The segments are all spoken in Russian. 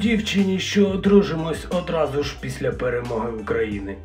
дівчині, що одружимось одразу ж після перемоги України.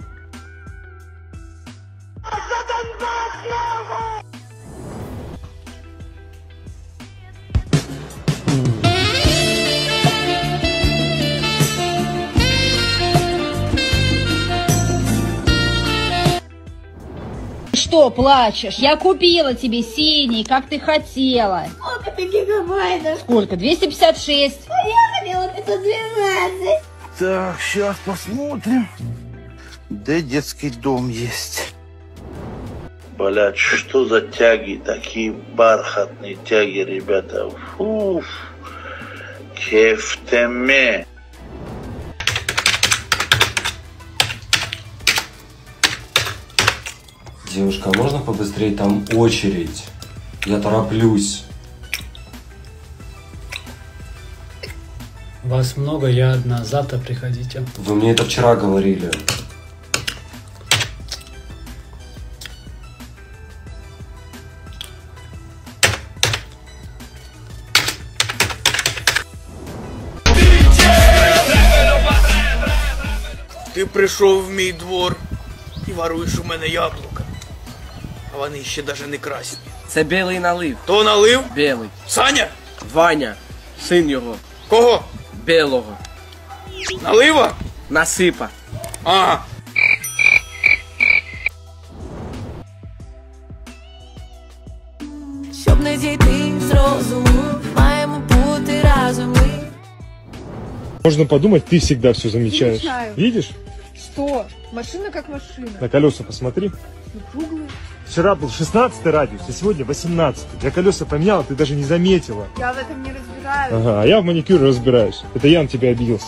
Что плачешь? Я купила тебе синий, как ты хотела. Сколько ты гигабайтов? Сколько? 256. Я хотела 512. Так, сейчас посмотрим, где детский дом есть. Блять, что за тяги, такие бархатные тяги, ребята. Фу, кефтеме. Девушка, а можно побыстрее? Там очередь. Я тороплюсь. Вас много, я одна. Завтра приходите. Вы мне это вчера говорили. Ти прийшов в мій двор і воруєш у мене яблука. А вони ще навіть не красні. Це білий налив. То налив? Білий. Саня? Ваня, син його, Кого? білого. Налива? Насипа. Ага. Щоб не зійти з розуму, маємо бути разом. ми. Можно подумать, ты всегда все замечаешь. Замечаю. Видишь? Что? Машина как машина. На колеса посмотри. Ну, круглая. Вчера был 16 радиус, а сегодня 18. Я колеса поменял, ты даже не заметила. Я в этом не разбираюсь. Ага, а я в маникюре разбираюсь. Это я на тебя обиделся.